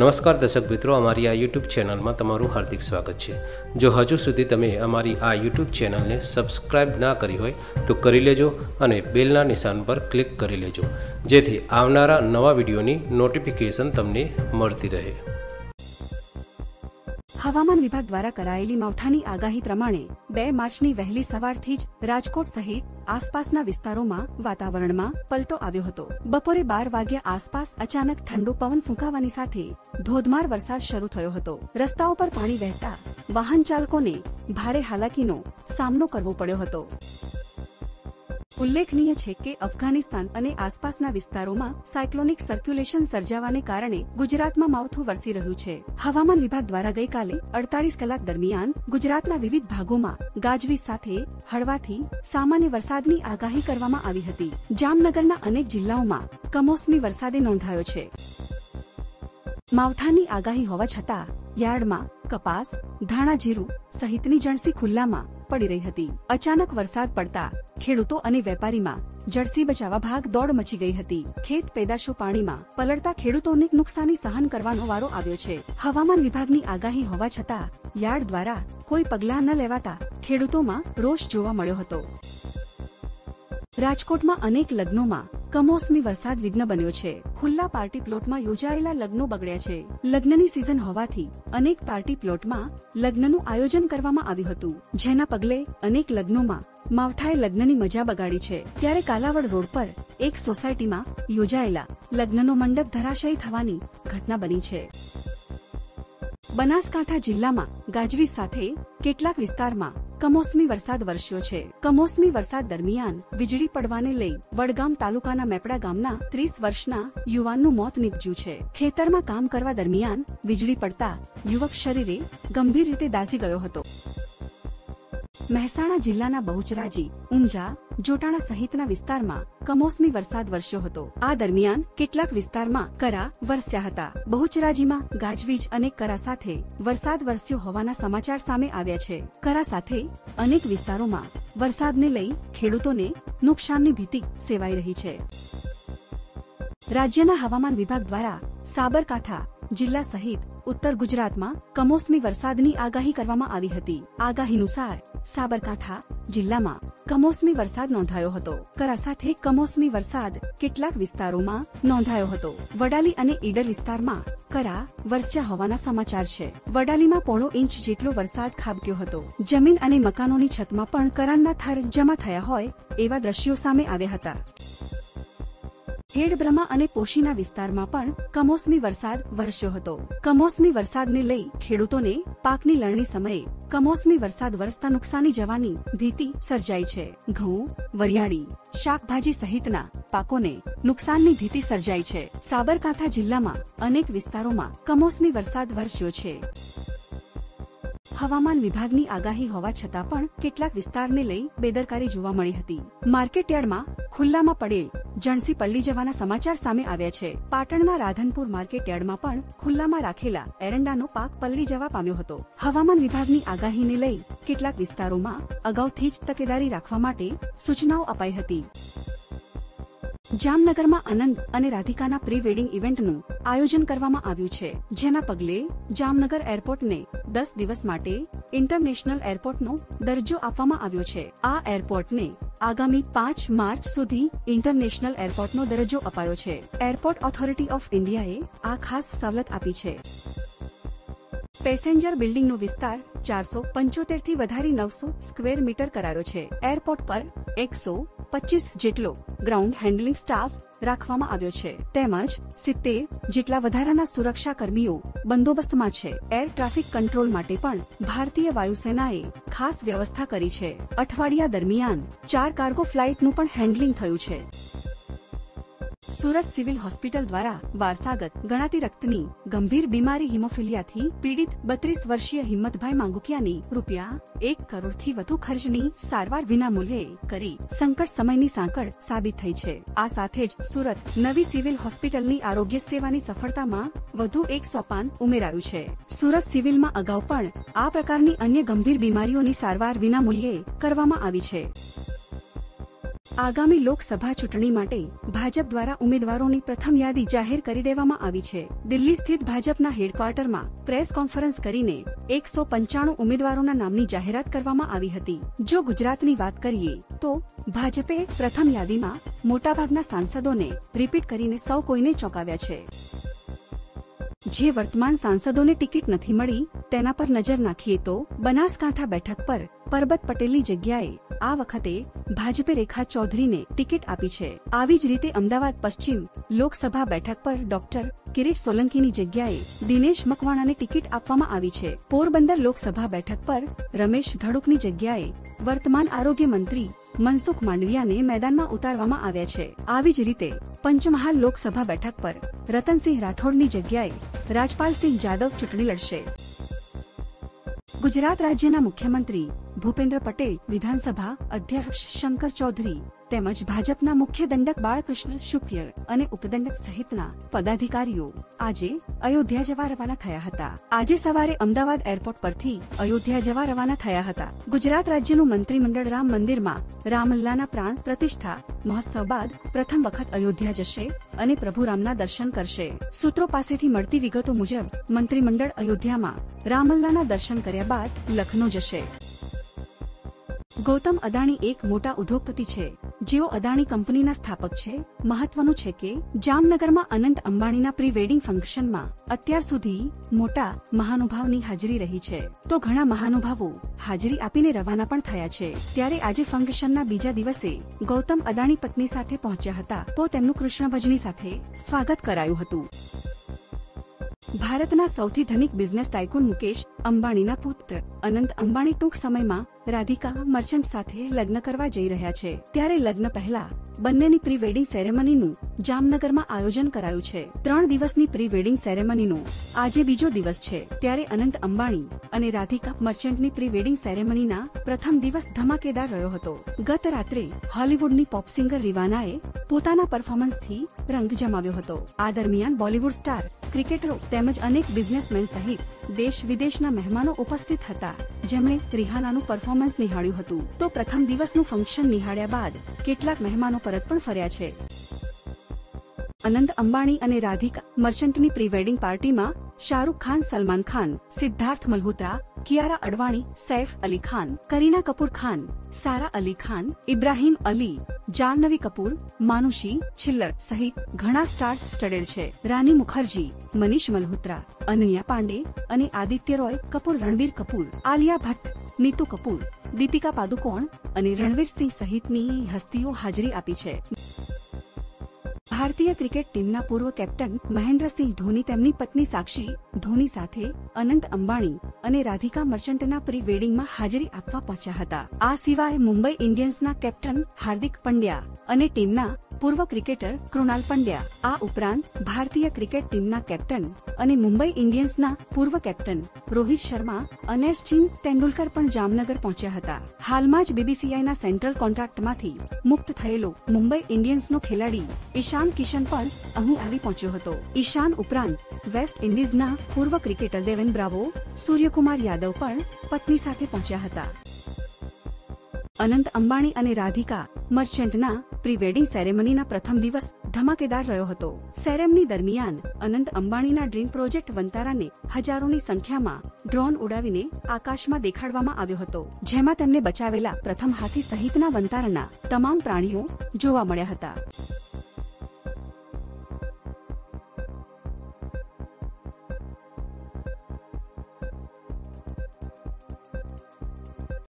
નમસ્કાર દર્શક મિત્રો, અમારી આ યુટ્યુબ ચેનલમાં તમારું હાર્દિક સ્વાગત છે. જો હજુ સુધી તમે અમારી આ યુટ્યુબ ચેનલને સબસ્ક્રાઇબ ના કરી હોય, તો કરી લેજો અને બેલના નિશાન પર ક્લિક કરી લેજો, જેથી આવનારા નવા વિડીયોની નોટિફિકેશન તમને મળતી રહે. હવામાન વિભાગ દ્વારા કરાયેલી માવઠાની આગાહી પ્રમાણે બે માર્ચની વહેલી સવારથી જ રાજકોટ સહિત આસપાસના વિસ્તારોમાં, વાતાવરણમાં પલટો આવ્યો હતો. બપોરે બાર વાગ્યા આસપાસ અચાનક ઠંડો પવન ફૂંકાવાની સાથે ધોધમાર વરસાદ શરૂ થયો હતો. રસ્તાઓ પર પાણી વહેતા વાહન ચાલકોને ભારે હાલાકીનો સામનો કરવો પડ્યો હતો. ઉલ્લેખનીય છે કે અફઘાનિસ્તાન અને આસપાસના વિસ્તારોમાં સાયક્લોનિક સર્ક્યુલેશન સર્જાવાને કારણે ગુજરાતમાં માવઠું વરસી રહ્યું છે. હવામાન વિભાગ દ્વારા ગઈકાલે અડતાલીસ કલાક દરમિયાન ગુજરાતના વિવિધ ભાગોમાં ગાજવીજ સાથે હળવાથી સામાન્ય વરસાદની આગાહી કરવામાં આવી હતી. જામનગરના અનેક જિલ્લાઓમાં કમોસમી વરસાદે નોંધાયો છે. માવઠાની આગાહી હોવા છતાં યાર્ડમાં કપાસ, ધાણા જીરું સહિતની જણસી ખુલ્લામાં પડી રહી હતી. અચાનક વરસાદ પડતા ખેડૂતો અને વેપારીમાં જળસી બચાવવા ભાગ દોડ મચી ગઈ હતી. ખેત પેદાશો પાણીમાં પલળતા ખેડૂતોને નુકસાની સહન કરવાનો વારો આવ્યો છે. હવામાન વિભાગની આગાહી હોવા છતાં યાર્ડ દ્વારા કોઈ પગલાં ન લેવાતા ખેડૂતોમાં રોષ જોવા મળ્યો હતો. રાજકોટમાં અનેક લગ્નોમાં કમોસમી વરસાદ વિઘ્ન બન્યો છે. ખુલ્લા પાર્ટી પ્લોટમાં યોજાયેલા લગ્નો બગડ્યા છે. લગ્નની સિઝન હોવાથી અનેક પાર્ટી પ્લોટમાં લગ્નનું આયોજન કરવામાં આવ્યું હતું. જેના પગલે અનેક લગ્નોમાં માવઠાએ લગ્નની મજા બગાડી છે. ત્યારે કાલાવડ રોડ પર એક સોસાયટીમાં યોજાયેલા લગ્નનો મંડપ ધરાશયી થવાની ઘટના બની છે. બનાસકાંઠા જિલ્લામાં ગાજવીજ સાથે કેટલાક વિસ્તારમાં કમોસમી વરસાદ વરસ્યો છે. કમોસમી વરસાદ દરમિયાન વીજળી પડવાને લઈ વડગામ તાલુકાના મેપડા ગામના ત્રીસ વર્ષના યુવાનનું મોત નીપજ્યું છે. ખેતરમાં કામ કરવા દરમિયાન વીજળી પડતા યુવક શરીરે ગંભીર રીતે દાઝી ગયો હતો. મહેસાણા જિલ્લાના બહુચરાજી, ઊંઝા, જોટાણા સહિતના વિસ્તારમાં કમોસમી વરસાદ વરસ્યો હતો. આ દરમિયાન કેટલાક વિસ્તારમાં કરા વરસ્યા હતા. બહુચરાજીમાં ગાજવીજ અને કરા સાથે વરસાદ વરસ્યો હોવાના સમાચાર સામે આવ્યા છે. કરા સાથે અનેક વિસ્તારોમાં વરસાદને લઈ ખેડૂતોને નુકસાનની ભીતિ સેવાઈ રહી છે. રાજ્યના હવામાન વિભાગ દ્વારા સાબરકાંઠા જિલ્લા સહિત ઉત્તર ગુજરાતમાં કમોસમી વરસાદની આગાહી કરવામાં આવી હતી. આગાહીનુસાર સાબરકાંઠા જિલ્લામાં કમોસમી વરસાદ નોંધાયો હતો. કરા સાથે કમોસમી વરસાદ કેટલાક વિસ્તારોમાં નોંધાયો હતો. વડાલી અને ઈડર વિસ્તારમાં કરા વરસ્યા હોવાના સમાચાર છે. વડાલીમાં પોણો ઇંચ જેટલો વરસાદ ખાબક્યો હતો. જમીન અને મકાનોની છતમાં પણ કરાંના થર જમા થયા હોય એવા દ્રશ્યો સામે આવ્યા હતા. ખેડબ્રહ્મા અને પોશીના વિસ્તારમાં પણ કમોસમી વરસાદ વરસ્યો હતો. કમોસમી વરસાદને લઈ ખેડૂતોને પાકની લણણી સમયે કમોસમી વરસાદ વરસતા નુકસાની જવાની ભીતિ સર્જાઈ છે. ઘઉં, વરિયાળી, શાકભાજી સહિતના પાકોને નુકસાનની ભીતિ સર્જાઈ છે. સાબરકાંઠા જિલ્લામાં અનેક વિસ્તારોમાં કમોસમી વરસાદ વરસ્યો છે. હવામાન વિભાગની આગાહી હોવા છતાં પણ કેટલાક વિસ્તારને લઈ બેદરકારી જોવા મળી હતી. માર્કેટયાર્ડમાં ખુલ્લામાં પડેલ જણસી પલ્લી જવાના સમાચાર સામે આવ્યા છે. પાટણના રાધનપુર માર્કેટયાર્ડમાં પણ ખુલ્લામાં રાખેલા એરંડાનો પાક પલળી જવા પામ્યો હતો. હવામાન વિભાગની આગાહીને લઈ કેટલાક વિસ્તારોમાં અગાઉથી જ તકેદારી રાખવા માટે સૂચનાઓ અપાઈ હતી. જામનગરમાં આનંદ અને રાધિકાના પ્રી વેડિંગ ઇવેન્ટનું આયોજન કરવામાં આવ્યું છે. જેના પગલે જામનગર એરપોર્ટને દસ દિવસ માટે ઇન્ટરનેશનલ એરપોર્ટનો દરજ્જો આપવામાં આવ્યો છે. આ એરપોર્ટને આગામી પાંચ માર્ચ સુધી ઇન્ટરનેશનલ એરપોર્ટનો દરજ્જો અપાયો છે. એરપોર્ટ ઓથોરિટી ઓફ ઇન્ડિયાએ આ ખાસ સવલત આપી છે. પેસેન્જર બિલ્ડિંગનો વિસ્તાર ચારસો પંચોતેરથી વધારી નવસો સ્ક્વેર મીટર કરાયો છે. એરપોર્ટ પર એકસો પચીસ જેટલો ગ્રાઉન્ડ હેન્ડલિંગ સ્ટાફ રાખવામાં આવ્યો છે. તેમજ સિત્તેર જેટલા વધારાના સુરક્ષા કર્મીઓ બંદોબસ્તમાં છે. એર ટ્રાફિક કંટ્રોલ માટે પણ ભારતીય વાયુસેનાએ ખાસ વ્યવસ્થા કરી છે. અઠવાડિયા દરમિયાન ચાર કાર્ગો ફ્લાઇટનું પણ હેન્ડલિંગ થયું છે. સુરત સિવિલ હોસ્પિટલ દ્વારા વારસાગત ગણાતી રક્તની ગંભીર બીમારી હિમોફિલિયાથી પીડિત બત્રીસ વર્ષીય હિંમતભાઈ માંગુકિયાની રૂપિયા એક કરોડથી વધુ ખર્ચની સારવાર વિના મૂલ્યે કરી સંકટ સમયની સાંકળ સાબિત થઈ છે. આ સાથે જ સુરત નવી સિવિલ હોસ્પિટલની આરોગ્ય સેવાની સફળતામાં વધુ એક સોપાન ઉમેરાયું છે. સુરત સિવિલમાં અગાઉ પણ આ પ્રકારની અન્ય ગંભીર બીમારીઓની સારવાર વિના મૂલ્યે કરવામાં આવી છે. આગામી લોકસભા ચૂંટણી માટે ભાજપ દ્વારા ઉમેદવારોની પ્રથમ યાદી જાહેર કરી દેવામાં આવી છે. દિલ્હી સ્થિત ભાજપના હેડક્વાર્ટરમાં પ્રેસ કોન્ફરન્સ કરીને એકસો પંચાણું ઉમેદવારોના નામની જાહેરાત કરવામાં આવી હતી. જો ગુજરાતની વાત કરીએ, તો ભાજપે પ્રથમ યાદીમાં મોટાભાગના સાંસદોને રિપીટ કરીને સૌ કોઈને ચોંકાવ્યા છે. જે વર્તમાન સાંસદોને ટિકિટ નથી મળી, તેના પર નજર નાખીએ તો બનાસકાંઠા બેઠક પર પરબત પટેલની જગ્યાએ આ વખતે ભાજપે રેખા ચૌધરીને ટિકિટ આપી છે. આવી જ રીતે અમદાવાદ પશ્ચિમ લોકસભા બેઠક પર ડોક્ટર કિરીટ સોલંકીની જગ્યાએ દિનેશ મકવાણાને ટિકિટ આપવામાં આવી છે. પોરબંદર લોકસભા બેઠક પર રમેશ ધડુકની જગ્યાએ વર્તમાન આરોગ્ય મંત્રી મનસુખ માંડવિયાને મેદાનમાં ઉતારવામાં આવ્યા છે. આવી જ રીતે પંચમહાલ લોકસભા બેઠક પર રતનસિંહ રાઠોડની જગ્યાએ રાજપાલસિંહ જાદવ ચૂંટણી લડશે. ગુજરાત રાજ્યના મુખ્યમંત્રી ભૂપેન્દ્ર પટેલ, વિધાનસભા અધ્યક્ષ શંકર ચૌધરી તેમજ ભાજપના મુખ્ય દંડક બાળકૃષ્ણ શુક્લ અને ઉપદંડક સહિતના પદાધિકારીઓ આજે અયોધ્યા જવા રવાના થયા હતા. આજે સવારે અમદાવાદ એરપોર્ટ પરથી અયોધ્યા જવા રવાના થયા હતા. ગુજરાત રાજ્યનું મંત્રીમંડળ રામ મંદિરમાં રામલલ્લાના પ્રાણ પ્રતિષ્ઠા મહોત્સવ બાદ પ્રથમ વખત અયોધ્યા જશે અને પ્રભુ રામના દર્શન કરશે. સૂત્રો પાસેથી મળતી વિગતો મુજબ મંત્રીમંડળ અયોધ્યામાં રામલલ્લાના દર્શન કર્યા બાદ લખનૌ જશે. ગૌતમ અદાણી એક મોટા ઉદ્યોગપતિ છે. જેઓ અદાણી કંપનીના સ્થાપક છે. મહત્વનું છે કે, જામનગરમાં અનંત અંબાણીના પ્રી વેડિંગ ફંક્શનમાં અત્યાર સુધી મોટા મહાનુભાવની હાજરી રહી છે. તો ઘણા મહાનુભાવો હાજરી આપીને રવાના પણ થયા છે. ત્યારે આજે ફંક્શનના બીજા દિવસે ગૌતમ અદાણી પત્ની સાથે પહોંચ્યા હતા. તો તેમનું કૃષ્ણ ભજની સાથે સ્વાગત કરાયું હતું. ભારતના સૌથી ધનિક બિઝનેસ ટાઇકુન મુકેશ અંબાણીના પુત્ર અનંત અંબાણી ટૂંક સમયમાં રાધિકા મર્ચન્ટ સાથે લગ્ન કરવા જઈ રહ્યા છે. ત્યારે લગ્ન પહેલા બંનેની પ્રી વેડિંગ સેરેમનીનું જામનગરમાં આયોજન કરાયું છે. ત્રણ દિવસની પ્રી વેડિંગ સેરેમનીનો આજે બીજો દિવસ છે. ત્યારે અનંત અંબાણી અને રાધિકા મર્ચન્ટની પ્રી વેડિંગ સેરેમનીના પ્રથમ દિવસ ધમાકેદાર રહ્યો હતો. ગત રાત્રે હોલીવુડની પોપ સિંગર રીવાનાએ પોતાના પરફોર્મન્સથી રંગ જમાવ્યો હતો. આ દરમિયાન બોલીવુડ સ્ટાર ક્રિકેટરો તેમજ અનેક બિઝનેસમેન સહિત દેશ વિદેશના મહેમાનો ઉપસ્થિત હતા. જેમણે રિહાનાનું પરફોર્મન્સ નિહાળ્યું હતું. તો પ્રથમ દિવસનું ફંક્શન નિહાળ્યા બાદ કેટલાક મહેમાનો પરત પણ ફર્યા છે. અનંત અંબાણી અને રાધિકા મર્ચન્ટની પ્રી વેડિંગ પાર્ટીમાં શાહરૂખ ખાન, સલમાન ખાન, સિદ્ધાર્થ મલ્હોત્રા કિયારા અડવાણી, સૈફ અલી ખાન, કરીના કપૂર ખાન, સારા અલી ખાન, ઇબ્રાહીમ અલી, જાહ્નવી કપૂર, માનુષી, છિલ્લર સહિત ઘણા સ્ટાર્સ સ્ટડેડ છે. રાની મુખર્જી, મનીષ મલ્હોત્રા, અનન્યા પાંડે અને આદિત્ય રોય, કપૂર રણબીર કપૂર, આલિયા ભટ્ટ, નીતુ કપૂર, દીપિકા પાદુકોણ અને રણવીર સિંહ સહિતની હસ્તીઓ હાજરી આપી છે. ભારતીય ક્રિકેટ ટીમના પૂર્વ કેપ્ટન મહેન્દ્રસિંહ ધોની તેમની પત્ની સાક્ષી ધોની સાથે અનંત અંબાણી અને રાધિકા મર્ચન્ટના પ્રી વેડિંગમાં હાજરી આપવા પહોંચ્યા હતા. આ સિવાય મુંબઈ ઇન્ડિયન્સના કેપ્ટન હાર્દિક પંડ્યા અને ટીમના પૂર્વ ક્રિકેટર કૃણાલ પંડ્યા. આ ઉપરાંત ભારતીય ક્રિકેટ ટીમના કેપ્ટન અને મુંબઈ ઇન્ડિયન્સના પૂર્વ કેપ્ટન રોહિત શર્મા અને સચિન તેંડુલકર પણ જામનગર પહોંચ્યા હતા. હાલમાં જ બીબીસીઆઈના સેન્ટ્રલ કોન્ટ્રાક્ટમાંથી મુક્ત થયેલો મુંબઈ ઇન્ડિયન્સનો ખેલાડી ઈશાન કિશન પણ અહીં આવી પહોંચ્યો હતો. ઈશાન ઉપરાંત વેસ્ટ ઇન્ડિઝના પૂર્વ cricketer Dwayne Bravo, Suryakumar Yadav પણ પત્ની સાથે પહોંચ્યા હતા. અનંત અંબાણી અને રાધિકા મર્ચન્ટના પ્રી વેડિંગ સેરેમનીના પ્રથમ દિવસ ધમાકેદાર રહ્યો હતો. સેરેમની દરમિયાન અનંત અંબાણીના ડ્રીમ પ્રોજેક્ટ વંતારાને હજારોની સંખ્યામાં ડ્રોન ઉડાવીને આકાશમાં દેખાડવામાં આવ્યો હતો, જેમાં તેમને બચાવેલા પ્રથમ હાથી સહિતના વંતારાના તમામ પ્રાણીઓ જોવા મળ્યા હતા.